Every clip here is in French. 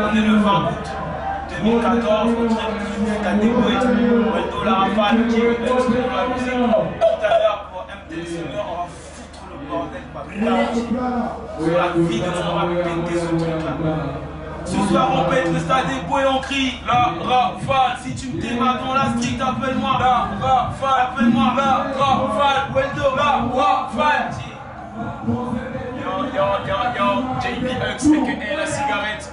On est le 20 août 2014 au trip catégorie Waldo Larafal qui est le même style de la musique. Tout à l'heure pour MTL Senior, on va foutre le bordel, pas plus tard. Sur la vie de on va péter ce truc là. Ce soir on pète le stade des et on crie La rafale, si tu me démarres dans la street, appelle-moi La rafale, appelle-moi La rafale, Waldo La rafale Yo, yo, yo, yo, JB Hux, aka la cigarette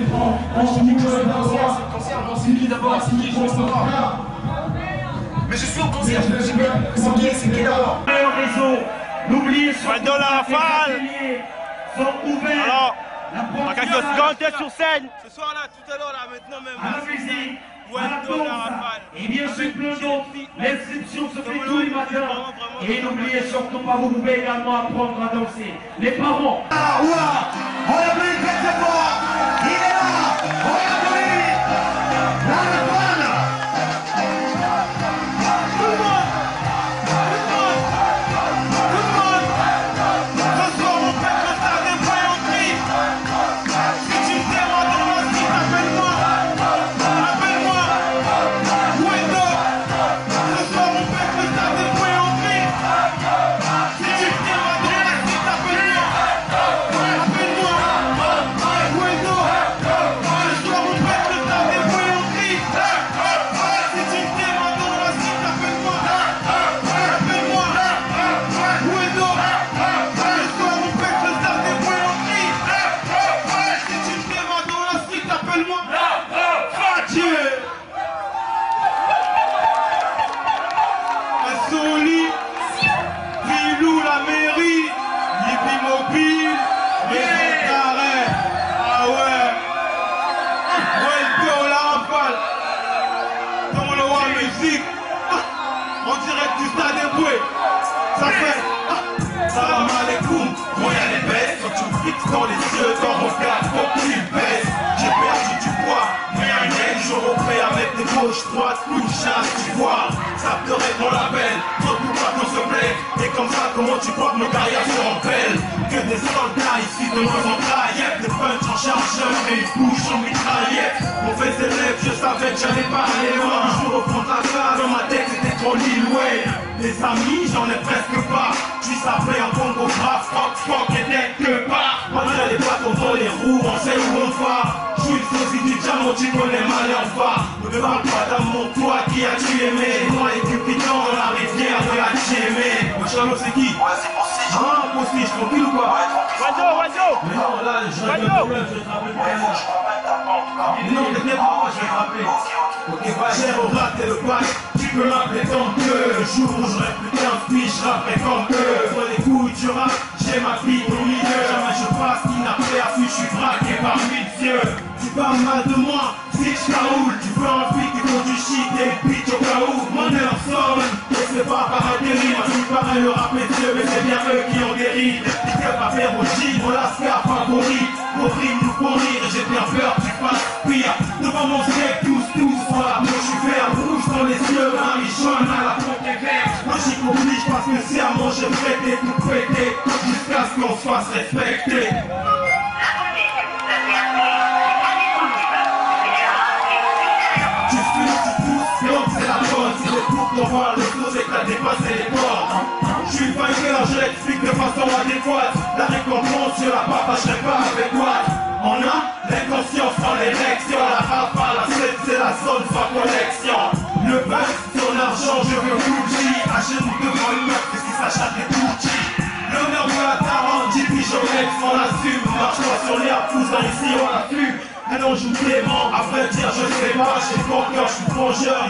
Que je suis au concert, c'est le concert, non c'est qui d'abord, qui, je veux savoir. Mais je suis au concert, je sais pas, c'est qui, c'est qui d'abord réseau. N'oubliez la pas rafale. les ateliers sont ouverts. Alors, la de t'es sur scène Ce soir là, tout à l'heure là, maintenant même. à la musique, à la la rafale. Et bien sûr, plein d'autres. L'inscription se fait tous les matins. Et n'oubliez surtout pas, vous pouvez également apprendre à danser. Les parents, Ah, ouah On applaudit très des gauches droites Coup de chasse tu vois Ça te répond la Trop de pas qu'on se plaît Et comme ça comment tu crois que nos carrières seront belles Que des soldats ici de nos entrailles Des punch en chargeur et une bouche en mitraillette fait élève je savais que j'allais pas aller loin. Je reprends la classe Dans ma tête c'était trop Lil Des amis j'en ai presque pas. Suis sapé en Congo grave Fuck fuck et quelque part Malgré les bâtons dans les roues On sait où on va Je du diamant Tu connais mal et enfin Ne me parle pas mon toi qui a tué aimé Moi et Cupidon dans la rivière de la Tchémé Mon chalo c'est qui Ouais, c'est pour si. Ah, Postige, tranquille ou quoi Waldo, Waldo Mais non, là, je le Waldo. problème, je vais te rappeler pour moi. je non, t'inquiète pas, moi, je vais te rappeler. Ok, bah, j'ai au rat et le bac. Tu peux m'appeler tant que le jour où j'aurai plus qu'un fiche, je rapperai comme que. Sur les couilles du rap, j'ai ma bite au milieu. Jamais je passe inaperçu, je suis braqué par mille yeux. Tu parles mal de moi, si je caroule. Tu veux un flic qui du shit et bitch au cas où. Mon heure sonne, et c'est pas par intérim. Moi, je pareil, le rap est vieux, mais c'est bien eux qui ont dérive. Des petits à faire au gym, on la scar favori. Pour rire, nous pour rire, et j'ai bien peur, tu fasses pire. Devant mon steak, tous, tous, sur la bouche, je suis vert. Rouge dans les yeux, Marie jaune à la pompe et vert. Logique oblige parce que c'est à manger prêté, tout pété. Jusqu'à ce qu'on se fasse respecter. Tu fumes, tu pousses, donc c'est la bonne. Si les troupes t'en parlent, le flow c'est que t'as dépassé les bornes. Je suis vainqueur, je l'explique de façon adéquate. La récompense, je la partagerai pas avec toi. On a l'inconscience en l'érection. La rafale, la scène, c'est la zone sans connexion. Le buzz, ton argent, je veux. À genoux devant une meuf, qu'est-ce qui s'achète des L'honneur de la Tarente, JP Jorex, on l'assume. Marche-toi sur les cousin, ici on l'assume. Un ange ou Clément, vrai dire, je sais pas. J'ai ton cœur, je suis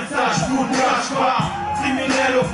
ça, je vous le cache pas. Criminel au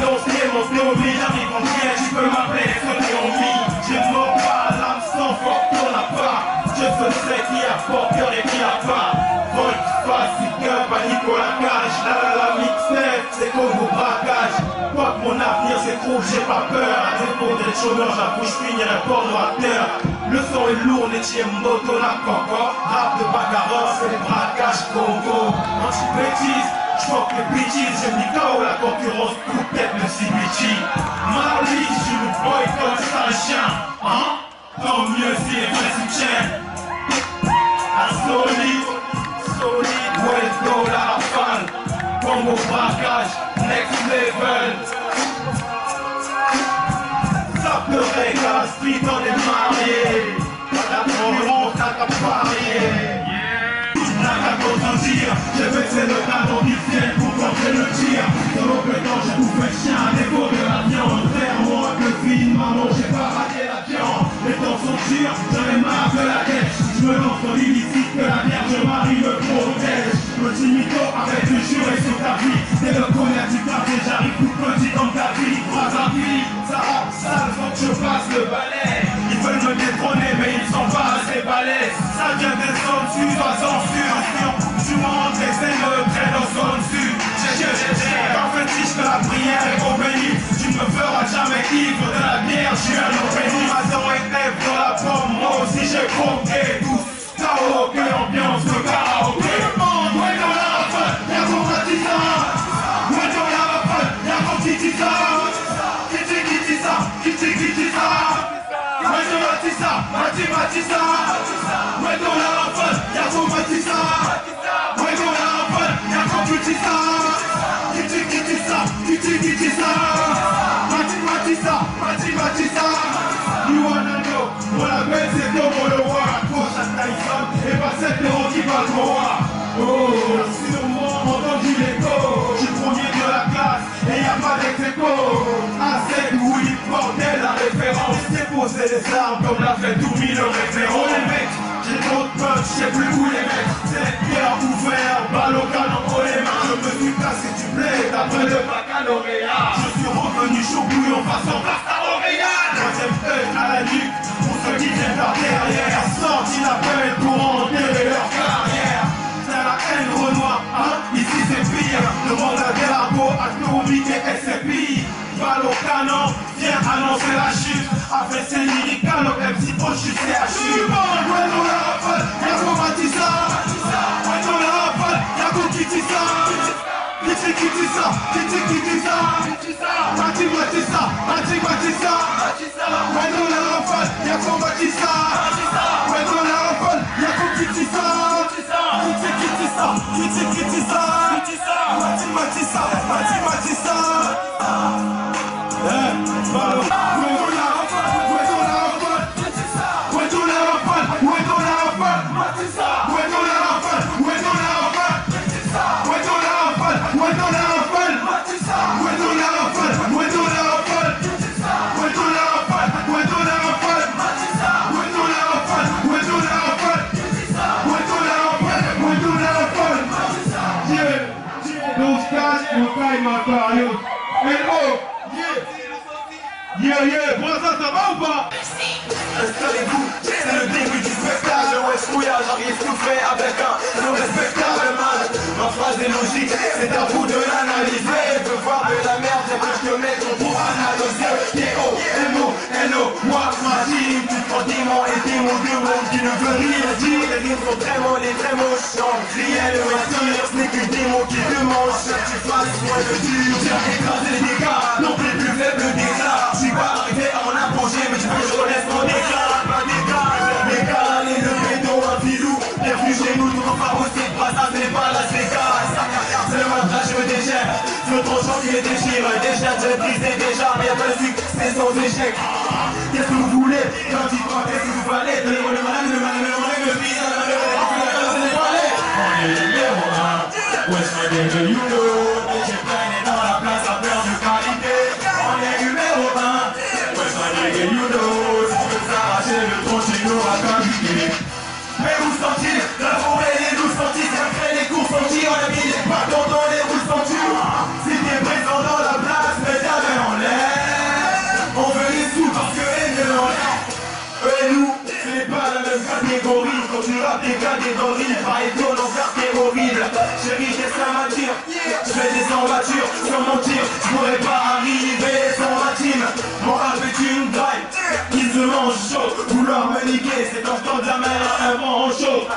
dans ce mon théorie, j'arrive en tu peux m'appeler ce théorie. Je ne pas, l'âme sans fort, on n'a pas. Je sais qui a fort et qui a pas. Fasika, panique pour la cage, la la la mixtape, c'est comme vous braquage. Quoi que mon avenir s'écroule, j'ai pas peur. À défaut d'être chômeur, j'avoue, je finirai porno-acteur. Le son est lourd, les tiembo, tonac encore. Rap de bagarre, c'est le braquage Congo. Anti-bêtise, j'manque les bêtises, j'ai mis KO la concurrence, tout tête le CBG. Mali, je suis le boy comme ça, chien, hein? Tant mieux si les vrais soutiennent. Congo braquage, next level. Qu'à la street on est mariés. La n'a qu'à parier. J'ai baissé le canon qui vient pour tenter le tir. Dans l'opétant, j'ai bouffé le chien à de la viande. Frère, moi que film, maman, j'ai pas raté la viande. Les temps sont durs, j'en ai marre de la tête. Je me lance dans l'illicite que la Vierge Marie me protège. Petit mytho, arrête de jurer sur ta vie. Dès le cognac du café, j'arrive tout petit dans ta vie. Phrase à vie, ça rap, sale, faut que je passe le balai. Ils veulent me détrôner, mais ils sont pas assez balèzes. Ça vient des zones sud, à censure. Tu montes et c'est le trait dans zone sud. J'ai, en fait, si je la prière est compagnie, tu ne me feras jamais ivre de la bière. Je suis un homme béni, ma dent est nègre dans la pomme. Moi aussi j'ai croqué, tous karaoké, ambiance de karaoké. La Tissa, Mati, Matissa. Ouais, dans la rafale, y'a ton Matissa. Ouais, dans la rafale, y'a ton Kitissa. Kitty, Kitissa, Kitty, Kitissa. Mati, Matissa, Mati, Matissa. You wanna know, on l'appelle c'est comme le roi. Gauche à Tyson, et pas cette héros qui va le roi. Oh, merci de moi, entendu. Je suis premier de la classe, et y a pas d'ex-écho. Déposer les armes comme l'a fait tout mis le référent. les mecs, j'ai trop de punch, je sais plus où les mettre. C'est pierre ouvert, balle au canon, oh les mains. Je me suis cassé du blé, d'après le baccalauréat. Je suis revenu chaud bouillon façon pasta Auréal. Troisième œil à la nuque, pour ceux qui viennent par derrière. Sorti la peine pour enterrer leur carrière. C'est la haine Renoir, hein, ici c'est pire. Le monde a des rabots, atomique et SCPI. Balle au canon, viens annoncer la chute. Avec ses lyrical, au MC je suis CHU. Ouais, dans la rafale, y'a Matissa. Ouais, la rafale, y'a ton Kitissa. Kitty Kitissa, Kitty Kitissa. Mati Matissa, Mati Matissa. Ouais, dans la rafale, y'a ton Matissa. Ouais, dans la rafale, y'a ton Kitissa. Kitty Kitissa, Kitty Kitissa. Mati Matissa, Mati Matissa. Eh, ballon. J'arrive tout frais avec un nom respectable man Ma phrase est logique, c'est à vous de l'analyser. Veux voir de la merde, j'ai plus que mettre pour analyser. T.O. M.O. N.O. Moi, ma team Tu prends démon et démon de monde qui ne veut rien dire. Les rimes sont très molles et très moches. Sans rien le mentir, ce n'est que le démon qui te mange Tu fasses moins de dur, j'ai écrasé les dégâts. Non plus plus faible d'éclat Je suis pas arrivé mon apogée mais tu veux je connaisse mon éclat c'est pas la C'est je me déchire Je me transforme, il est déchire Déjà, je brisé déjà, pas de c'est sans échec Qu'est-ce que vous voulez Quand il qu'est-ce que vous valez le le malin, le malin, le le malin, le malin, le malin, On est numéro 1 Wesh, my nigga, you know J'ai tes catégories Pas étonnant car t'es horrible. Chérie t'es sa matière Je fais des sans voiture sans mentir Je pourrais pas arriver sans ma team. Mon rap est une drive Qui se mange chaud. Vouloir me niquer c'est quand temps de la mer un vent en chaud.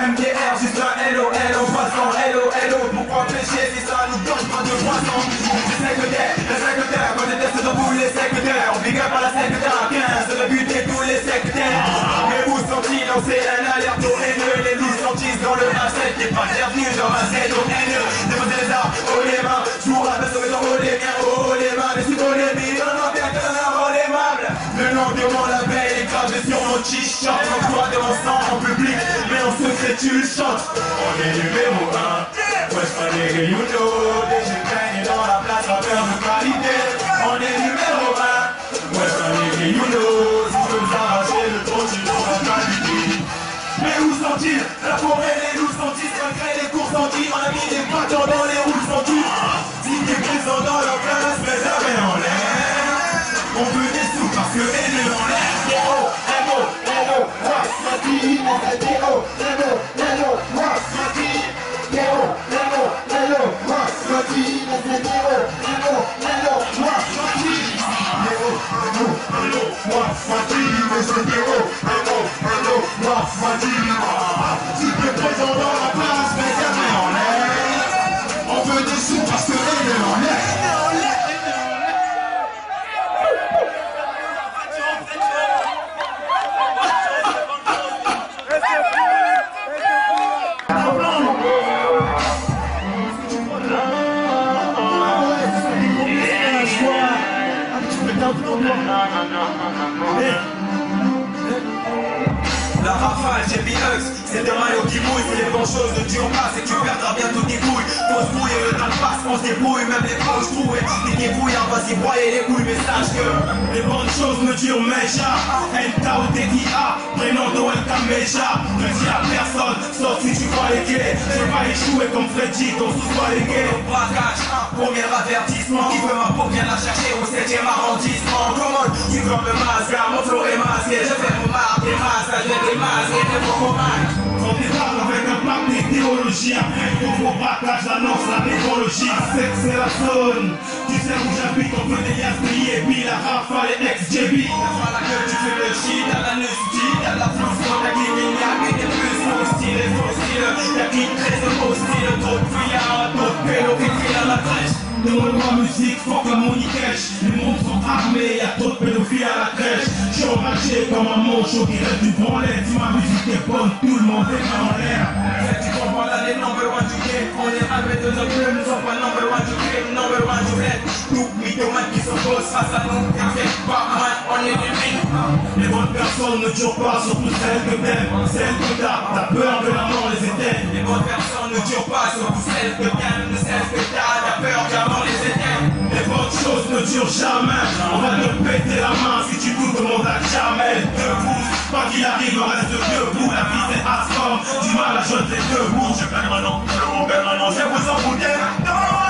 MDR juste un hello hello Passant hello hello Pourquoi pécher si ça nous donne pas de poisson? secrétaire, les secrétaires, quand j'étais sur vous les secrétaires, obligé par la 15 de buter tous les sectaires. Mais vous sont-ils lancés un alerte aux haineux, les loups sont-ils dans le H7 qui est pas bienvenue dans un au haineux, déposer les armes, oh les mains, jour à baisse, dans haut les miens, oh les mains, mais si les mis dans un bien qu'un enrôlémable. Le lendemain la veille est gravé sur mon t-shirt, mon poids de mon sang en public, mais en secret tu chantes. On est numéro 1. West my nigga, you know Des gagné dans la place, rappeur de qualité On est numéro 1 West my nigga, you know Si veux nous arracher le trône, tu n'auras pas l'idée mais où sont-ils La forêt, les loups sont-ils Malgré les courses en On a mis des bâtons dans les roues sont-ils Si t'es présent dans la place, mets la main en l'air On veut des sous parce que les nœuds en l'air Héros, héros, héros, rock, ma vie, on fait des héros Héros, héros, rock, ma vie, mais c'est des héros Héros, héros, rock, ma vie Si t'es présent dans la place, mets ta main en l'air On veut des sous parce que les nœuds en l'air c'est un maillot qui mouille, si les bonnes choses ne durent pas, c'est que tu perdras bientôt tes couilles. Faut se mouiller, le temps passe, on se débrouille, même les poches trouées. T'es débrouillard, vas-y, broyer les couilles, mais sache que les bonnes choses ne durent déjà. Enta ou TIA, prénom de Welcome Meja. Ne dis à personne, sauf si tu crois les gays. Je pas échouer comme Freddy, ton sous-soit les gays. Braquage, premier avertissement. Qui veut ma peau, viens la chercher au 7ème arrondissement. Comment tu comme le masque, mon flow est masqué. Je fais mon marque, des je vais des masques, et des faux On démarre avec un pack d'idéologie Après le gros braquage annonce la névrologie C'est la zone Tu sais où j'habite, on veut des de puis la rafale et ex-JB T'as la gueule, tu fais le shit, t'as la nostalgie, t'as la fonction, t'as mignac plus hostiles, les hostiles, y'a qui très hostile, trop de fuyards, trop de pédophiles à la crèche. Demande-moi musique, fuck la money cash Les mondes sont armés, y'a trop de pédophiles à la crèche. J'suis enragé comme un manchot qui rêve du branlet Si ma musique est bonne, tout le monde est en l'air Les du on est armés de notre gueule, nous sommes pas number one du game, number one du head. Nous, mythomanes qui s'opposent face à nous, t'inquiète pas, man, on est des mecs. Les bonnes personnes ne durent pas, surtout celles que t'aimes Celles que t'as, t'as peur que la mort les éteigne Les bonnes personnes ne durent pas, surtout celles que t'aimes, celles que t'as, t'as peur qu'avant les éteigne. Les bonnes choses ne durent jamais. On va te péter la main si tu doutes demande à jamais Debout, quoi qu'il arrive on reste debout. La vie c'est Ascom, du mal à joindre les deux bouts Je permanent, flot permanent, je vous en bouteille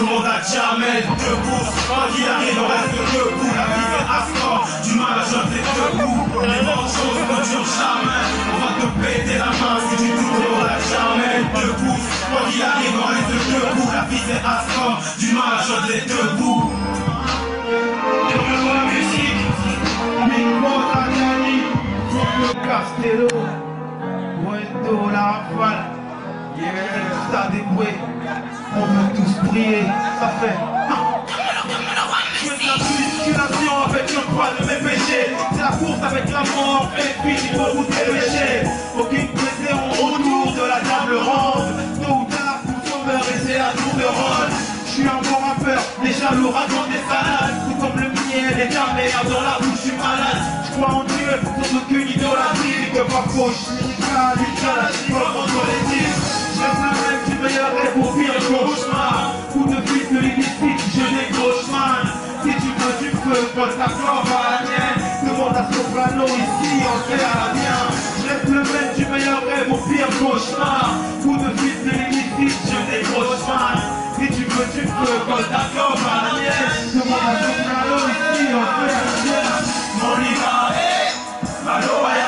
si tu doutes demande à jamais Debout, quoi qu'il arrive on reste debout. La vie c'est Ascom, du mal à deux bouts Les bonnes choses ne durent jamais. On va te péter la main si tu doutes demande à jamais Debout, quoi qu'il arrive on reste debout. La vie c'est Ascom, du mal à deux Ariani Fuck Castello. Puerto La Rafale Yeah, stade éboué On peut tous prier. Ça fait. Je de la musculation avec le poids de mes péchés. C'est la course avec la mort. Et puis il faut vous dépêcher. Aucune pression autour de la table ronde. Tôt ou tard, tout sauveur et c'est à tour de rôle je suis un bon rappeur, les jaloux racontent des salades. Tout comme le miel et la merde dans la bouche, je suis malade. Je crois en Dieu, sans aucune idolâtrie. Que pas fauche, lyrical, lyrical, comme en collectif Je reste même du meilleur rêve au pire cauchemar Coup de de je décroche man Si tu veux feu, pose ta à la mienne soprano ici, on fait à la le même du meilleur rêve au pire cauchemar de de je décroche man si tu veux, tu peux, à soprano ici, on fait Malo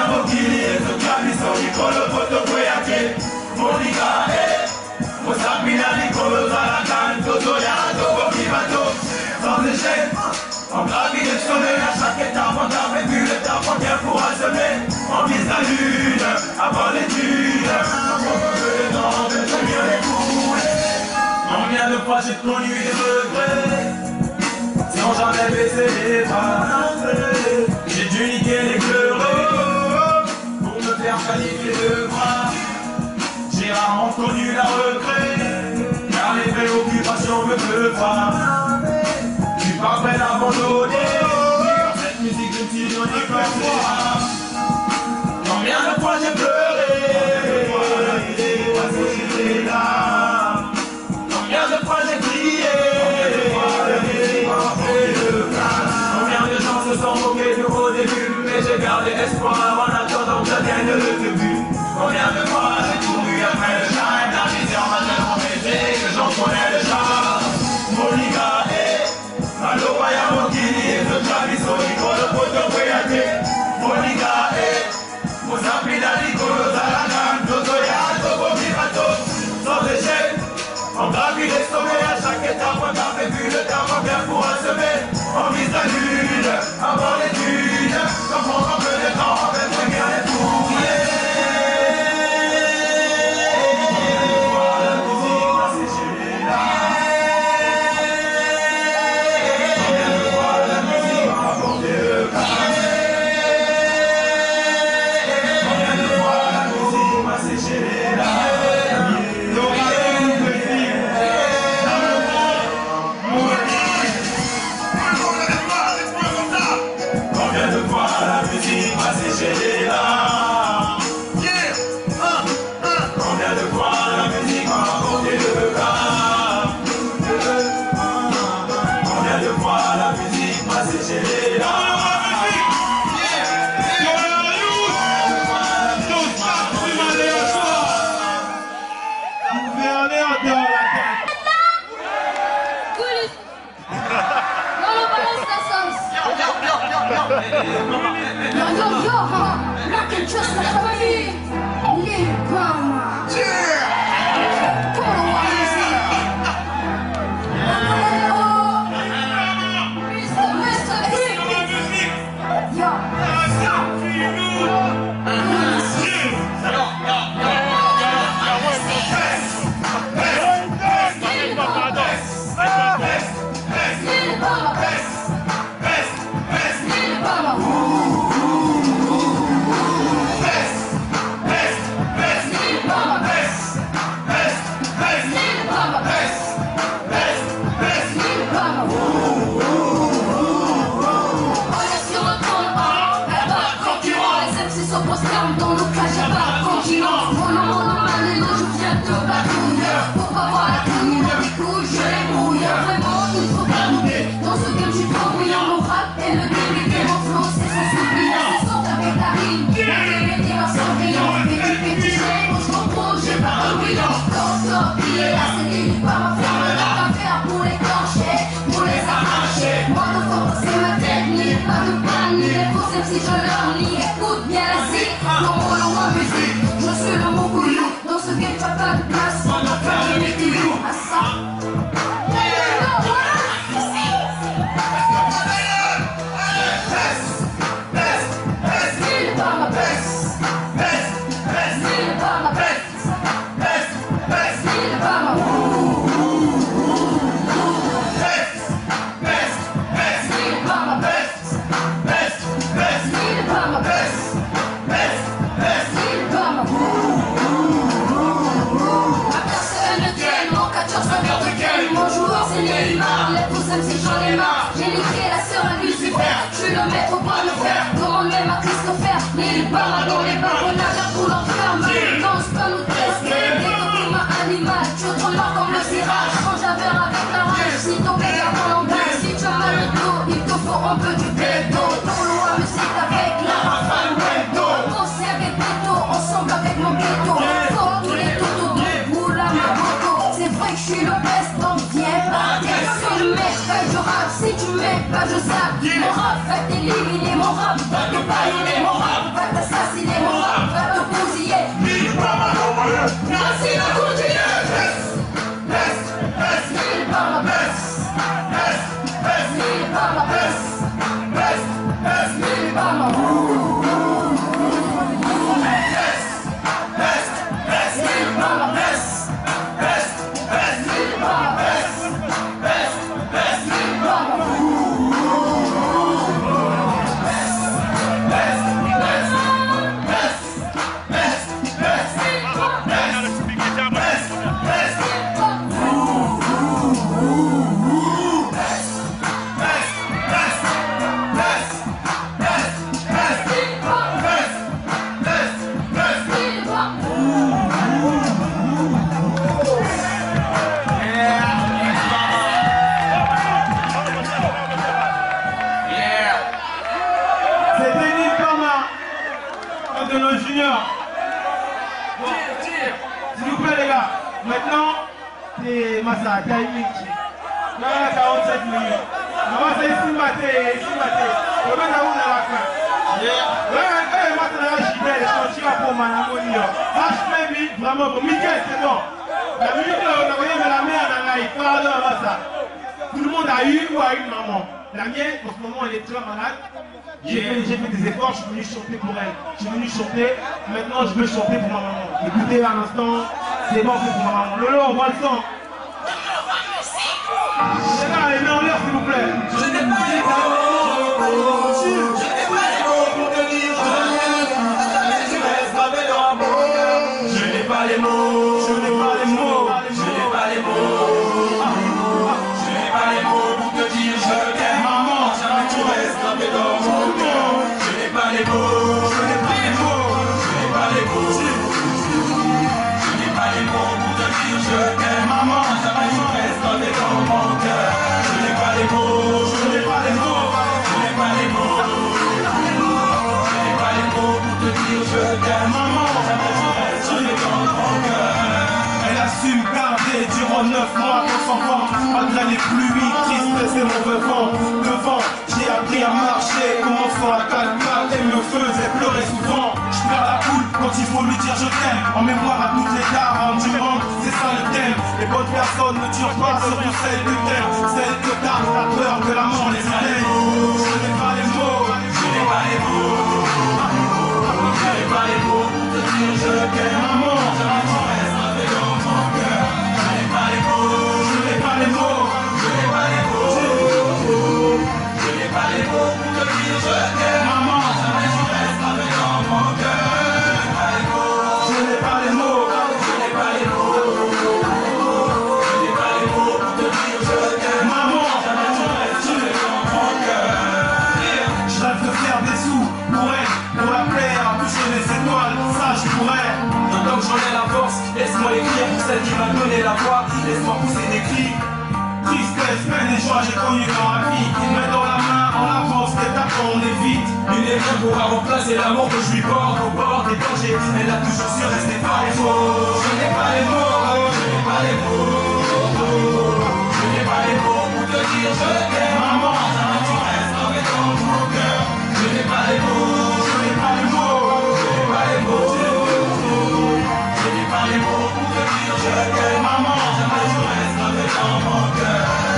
gêne En gravit le sommet, la chaquette avant d'arriver Puis le temps qu'on vient pour assemer On vise la lune, avant les dunes. On que les dents, mais très bien Combien de fois j'ai connu des regrets Si on jamais baissé les bras J'ai dû niquer les pleurer Pour me faire califer le bras J'ai rarement connu la regret. Car les préoccupations me pleuvent Rappel avant l'odeur, musique de Tillon et Crash Jestem zniszczony, oni nie chudnie razy dili bili muhabbet c'est Massa, timing. Là, 47 millions. Maman, c'est ici, maté, ici, maté. Le mec, là, on a la fin. Ouais, ouais, maintenant, là, j'y vais, je suis là pour ma harmonie. Marche, même, vraiment, bon, Miguel, c'est bon. La minute, là, on a voyé, mais la mère, elle a eu, pardon, Massa. Tout le monde a eu ou a une maman. La mienne, en ce moment, elle est très malade. J'ai fait, des efforts, je suis venu chanter pour elle. Je suis venu chanter, maintenant je veux chanter pour ma maman. Écoutez, à l'instant, c'est bon pour ma maman. Lolo, on voit le son. Les s'il vous plaît. Je n'ai pas 9 mois dans son ventre Malgré les pluies, tristesse et mauvais vent Devant, j'ai appris à marcher Commençant à calcar Elle me faisait pleurer souvent. Je perds la coule quand il faut lui dire je t'aime. En mémoire à toutes les darons du monde C'est ça le thème. Les bonnes personnes ne turent pas Surtout celles que t'aimes Celles que t'as La peur que la mort les atteigne Je n'ai pas les mots Je n'ai pas les mots. Je n'ai pas les mots je t'aime. Pourra remplacer l'amour que je lui porte au bord des dangers. Elle a toujours su rester par les mots. Je n'ai pas les mots, je n'ai pas les mots. Je n'ai pas les mots pour te dire je t'aime. Maman, tu restes gravé dans mon cœur. Je n'ai pas les mots, je n'ai pas les mots. Je n'ai pas les mots. Je n'ai pas les mots pour te dire je t'aime. Maman, tu restes gravé dans mon cœur.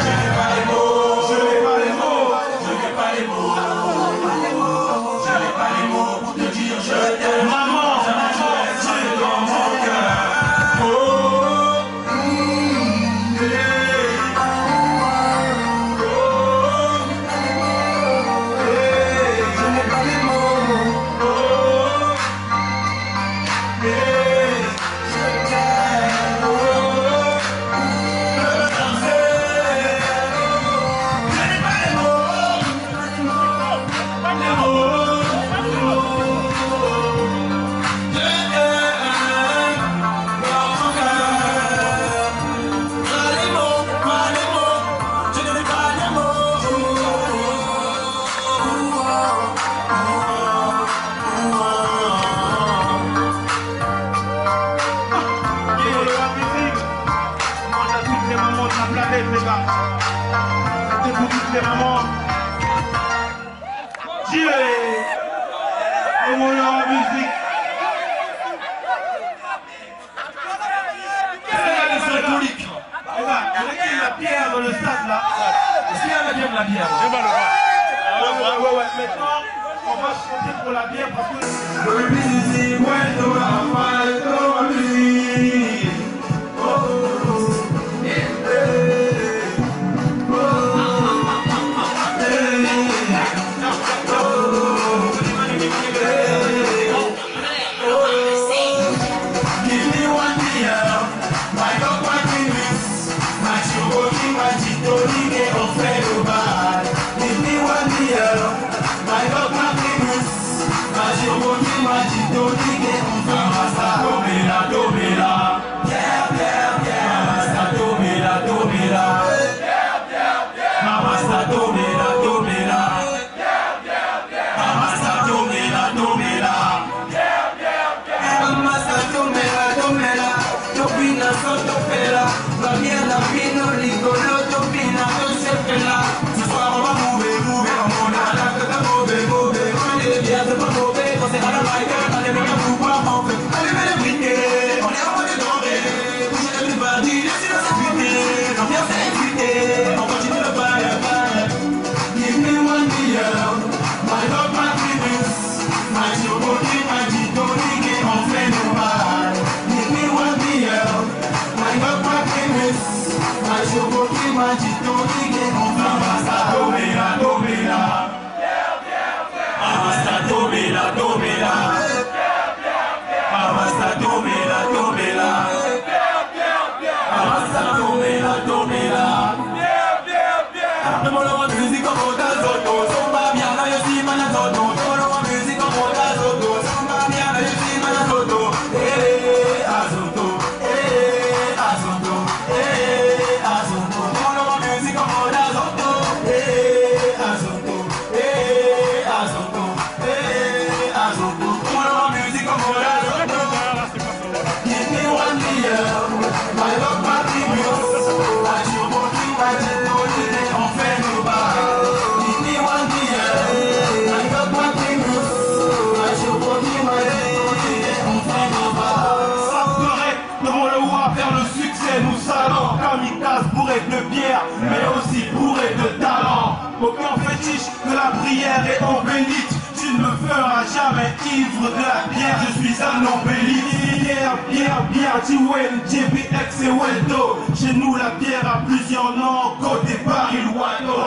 Un embelli. Bière, bière, bière, T-Wen, JBX et Weldo. Chez nous, la bière a plusieurs noms, des Paris, Loiseau.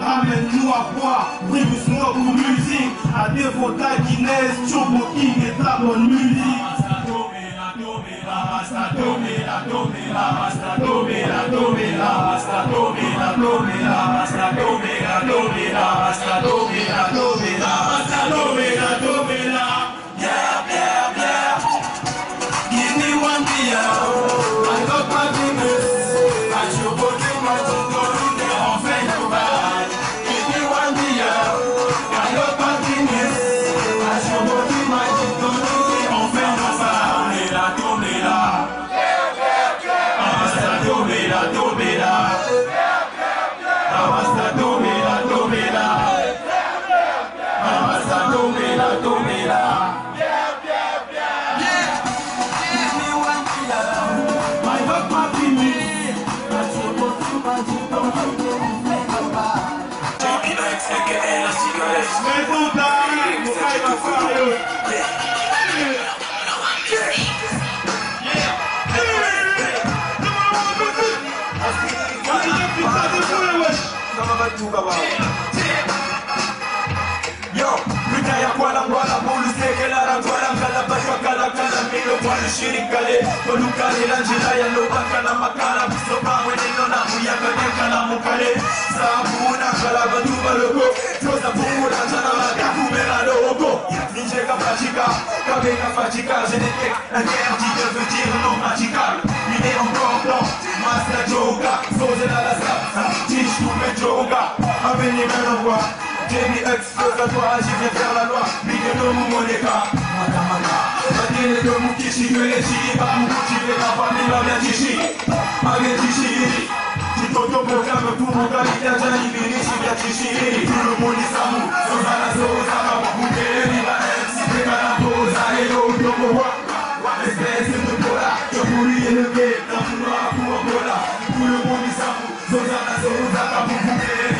Ramène-nous à boire, Primus Nob ou musique. À défaut Guinness, Turbo King et la bonne musique. Yo, putain y'a quoi la quoi la boule c'est que la la quoi la kala bakwa kala kala milo kwa le shiri kale Kolu kale la jila ya no bakala makala Biso pa wene no na muya kane kala mukale Sabu na kala batu baloko Toza pungu na jana maka kumera no oko Ninja ka fatika, kabe ka fatika Génétique, interdit de veut dire non magical Ameni menova JBX, fais à toi, j'y viens faire la loi Bige no mu moneka, mata mata Batine de mu kishi, que les chiri Ba mu kuchi, que la famille va bien chichi Age chichi Tu t'auto-proclames pour mon gars, il y a déjà libéré, j'y viens chichi Tout le monde est samou, sans la sosa Kama bouquet, riba MC, que la posa Et yo, tomo wa, espèce de cola Je pourris et le gay, dans tout noir pour un cola Tout le monde est samou, sans la sosa Kama bouquet,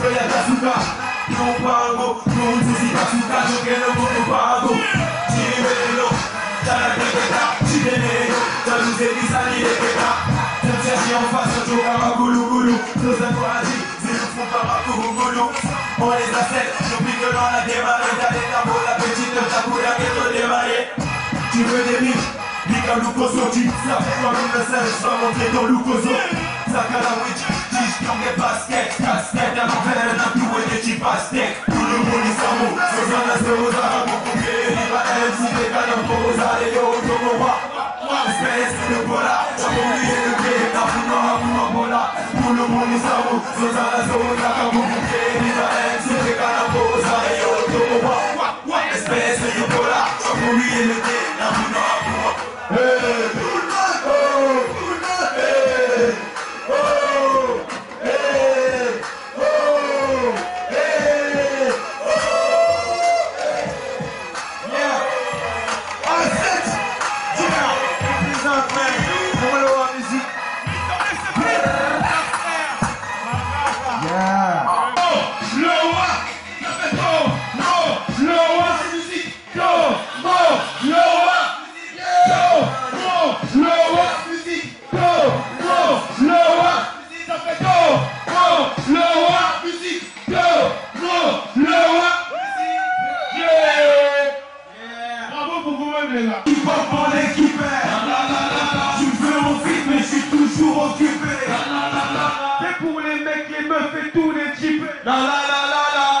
Feuille à Kazuka Non pas mot Non Zuzi Kazuka Joké le mot nous pas un mot Chimelo Tala Keketa Chimelo Jalouse Lisani Leketa T'as cherché en face Un jour à ma goulou. Goulou Nos encouragés C'est le fond par ma On les accepte J'oublie que dans la démarrée T'as les tabous La petite ta couleur qui te démarrer Tu veux des Dis qu'un loukoso Tu ça fait comme une scène Je vais montrer ton Sakala witch Tige dans des baskets Casquette à l'envers D'un tout et des petits pastèques Tout le monde est samo Sozana Serosa Rakonkonke Riva MC Dekana Posa Et yo Tomo wa Espèce de bola J'avais oublié le pied T'as fou noir pour un bola Tout le monde est samo Sozana Serosa Rakonkonke Riva MC Dekana Posa Et yo Tomo wa Espèce de bola J'avais oublié le pied T'as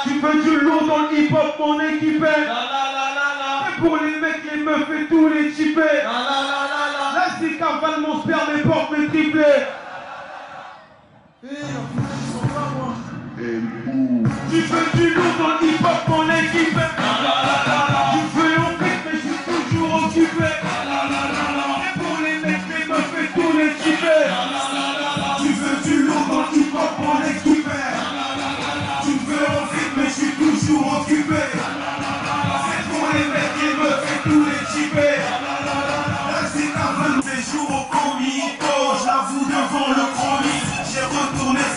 Tu veux du lourd dans le hip-hop, mon équipe. La la la la la C'est pour les mecs, les meufs et tous les types. La la la la la Là, c'est cavale, mon sperme et porte mes triplés. Tu veux du lourd dans le hip-hop, mon équipe. Tu veux en fait, mais je suis toujours occupé. C'est pour les mecs, les meufs et tous les types. Tu veux du lourd dans le hip hop mon équipe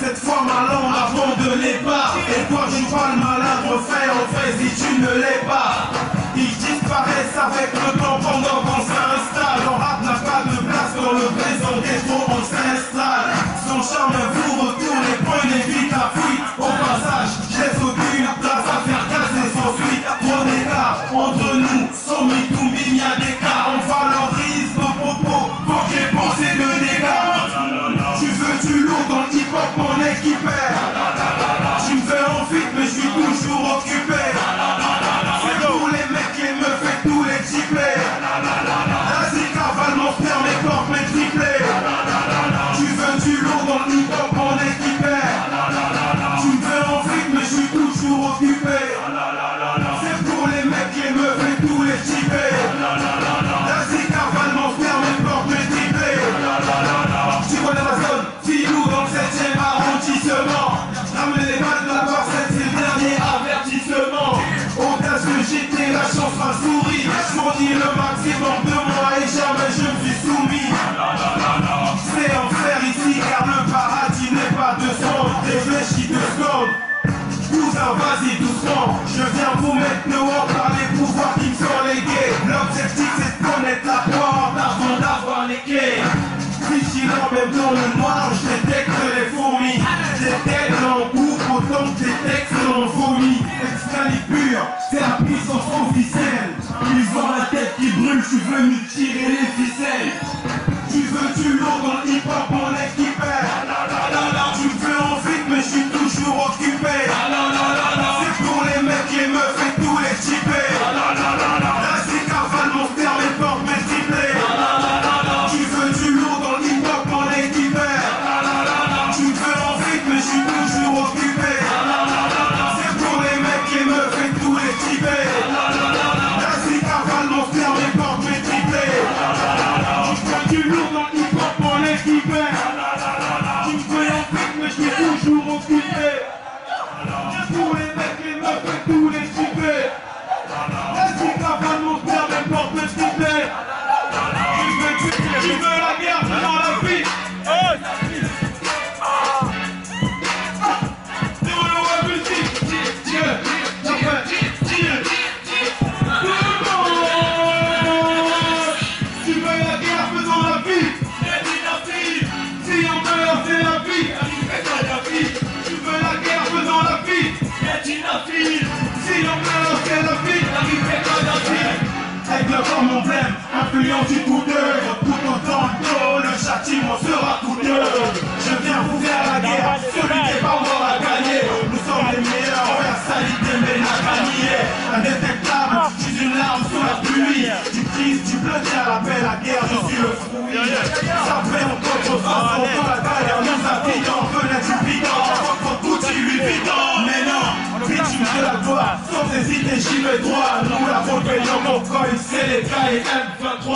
cette fois ma langue avant de l'épargne Et toi je vois le malin refait en fait si tu ne l'es pas. Ils disparaissent avec le temps pendant qu'on s'installe. En rap n'a pas de place dans le présent ghetto on s'installe Son charme vous j'y vais droit Nous l'avons payé mon coin, c'est les gars et M23.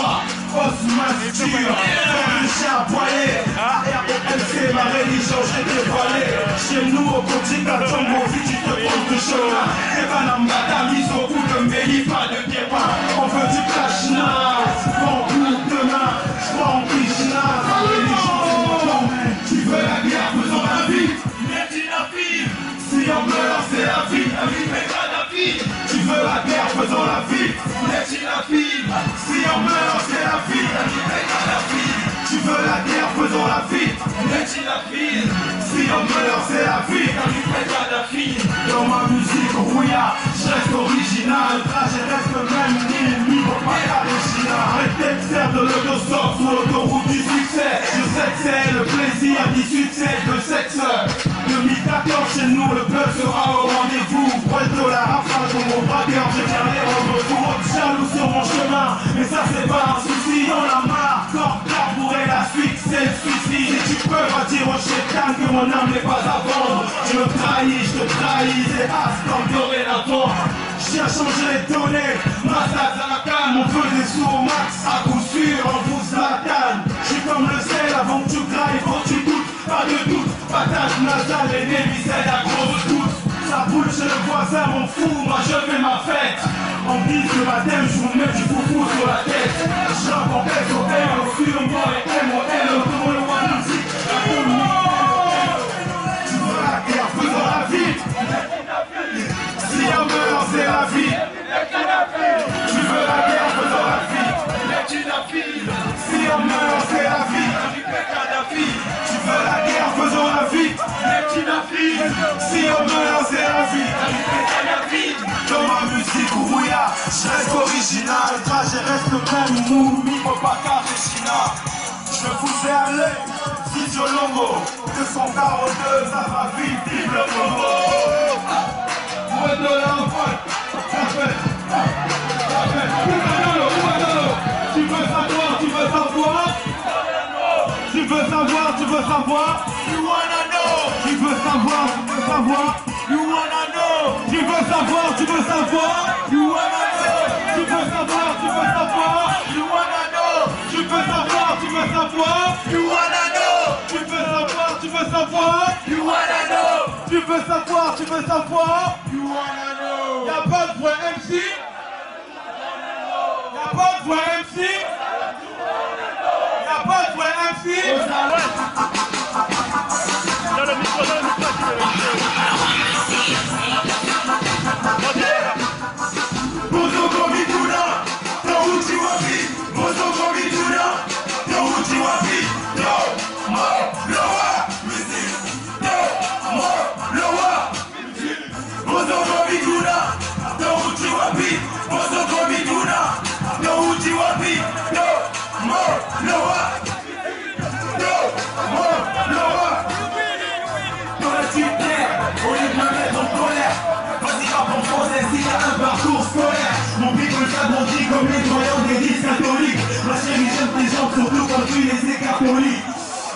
Osman dur, comme le chien à poiler RMC, ma religion, j'ai dévoilé Chez nous, au quotidien, si tu te trompes de chemin. C'est pas l'ambata, mise au bout de Méli, pas de guépin. On veut du cash naze, bon coup de main J'crois en Krishna, ma religion, c'est mon domaine Tu veux la guerre, faisons la vie. Si on meurt, c'est la vie, la vie fait tu veux la guerre, faisons la vie. N'est-il la fille Si on meurt, c'est la vie. La liberté, la fille Tu veux la guerre, faisons la vie. N'est-il la fille Si on meurt, c'est la vie. La liberté, la fille Dans ma musique, rouillard Je reste original. Je reste même ni ni pour pas la de faire de l'autostop Sur l'autoroute du succès. Je sais que c'est le plaisir du succès de sexe garder braqueur chez nous, le peuple sera au rendez-vous. De la rafale pour mon braqueur, je viens les rendre tout jaloux sur mon chemin. Mais ça c'est pas un souci, on a marre. Corps carbouré, la suite c'est le suicide. Et tu peux pas dire au chétan que mon âme n'est pas à vendre. Je me trahis, je te trahis, c'est as comme dorénavant. J'ai changé les données, c'est la grosse goutte. Ça boule chez le voisin, mon fou, moi je fais ma fête. En bise le matin, je vous mets du foufou sur la tête. Je en SOM, au sur moi et M.O.L. Autour le roi musique, la Tu veux la guerre, faisons-la vite. Si on meurt, c'est la vie. Tu veux la guerre, faisons la vie. Si on meurt, c'est la vie. Tu veux la guerre, faisons la vie. Si on meurt, c'est la vie. Dans ma musique, Ouya, je reste original. Le trajet reste le même, mou, mimo, baka, Regina. Je vous ai allé, si sur longo, 242, ça va vite, vive le. Moi de tu veux savoir, tu veux savoir? Tu veux savoir, tu veux savoir? Savoir, tu veux savoir. You wanna know. Tu veux savoir, tu veux savoir. You wanna know. Tu veux savoir, tu veux savoir. You wanna know. Tu veux savoir, tu veux savoir. You wanna know. Tu veux savoir, tu veux savoir. You wanna know. Tu veux savoir, tu veux savoir. You wanna know. Y'a pas de vrai MC Y'a pas de vrai MC Y'a pas de vrai MC catholiques. Ma chérie, j'aime tes gens, surtout quand tu les.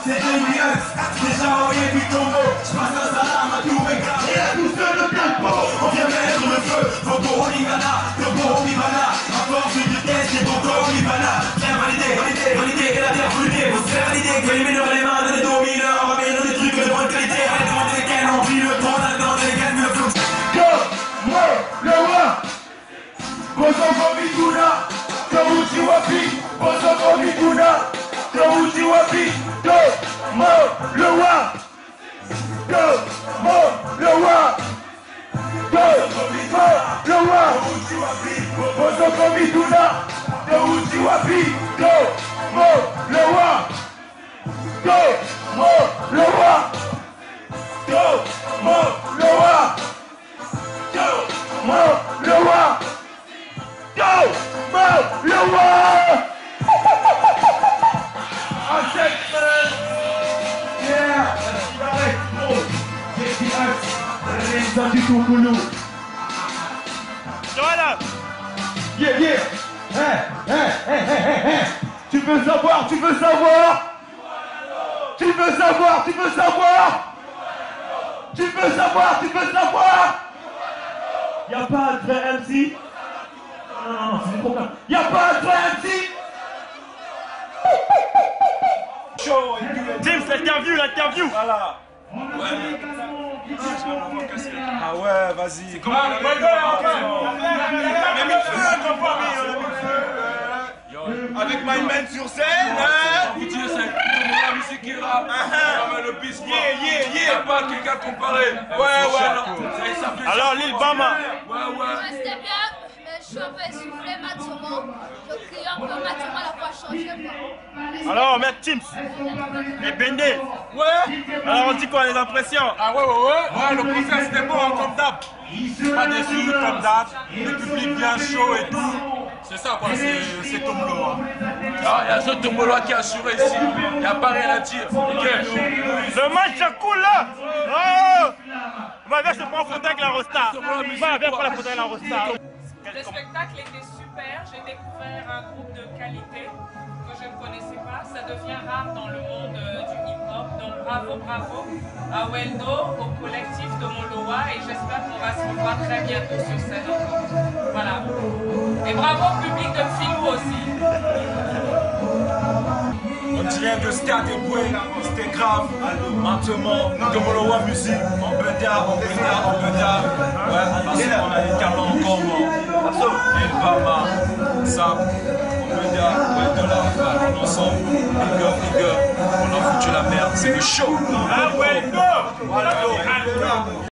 C'est 2001, déjà envoyé du tombeau. J'passe un salam à tout écart et à seul le tempo. On vient mettre le feu, Boko Olivana, Tobo Olivana. À force de vitesse, c'est Boko Olivana. Bien validé, validé, validé, et la terre brûlée. Vous serez validé que les mineurs les mains des domineurs. On va mettre des trucs de bonne qualité. Arrête de on vit le temps là-dedans, lesquels me flou. Go, le Tauti Wapi, Bozongo Mituna, Tauti Wapi, Go, Mo, le wa. Go, Mo, le wa. Go, Mo, le wa. Bozongo Mituna, Tauti Wapi, Go, Mo, le wa. Go, Mo, le wa. Mo, le wa. Mo, le. Tu veux savoir, tu veux savoir? Tu veux savoir, tu veux savoir? Tu veux savoir, tu veux savoir? Y'a pas de vrai Non, non, non, c'est du problème. Y'a pas James, l'interview, l'interview Ah ouais, vas-y. Avec My Man sur scène, hein. La musique qui rappe, le biscuit, yeah, yeah, yeah, pas quelqu'un comparé. Ouais, ouais. Alors, Lil Bama. Ouais, ouais. Je crie quoi. Alors, Maître Teams. Et Bendé. Ouais. Alors, on dit quoi, les impressions Ah ouais, ouais, ouais. Ouais, le concert c'était bon, hein, comme d'hab. Pas déçu, comme d'hab. Le public bien chaud et tout. C'est ça quoi, c'est Tombolo. Hein. Ah, il y a ce Tombolo qui a assuré ici. Il n'y a pas rien à dire. Ok. Le match ça coule là Oh Va viens, je te prends en photo avec la Rosta. Va, viens prendre la photo avec la Rosta. Le spectacle était super. J'ai découvert un groupe de qualité que je ne connaissais pas. Ça devient rare dans le monde euh, du hip-hop. Donc bravo, bravo à Weldo, au collectif de Moloa et j'espère qu'on va se revoir très bientôt sur scène. Voilà. Et bravo au public de Filou aussi. On dirait que c'était Boué, c'était grave. Maintenant, de Moloa musique, on peut dire, on peut dire, on peut dire. Ouais, parce a des talents encore morts. Et Bama, ça, on peut dire, ouais, de la on ensemble, big up, big up. On a foutu la merde, c'est le show. Ah ouais, go Voilà, go.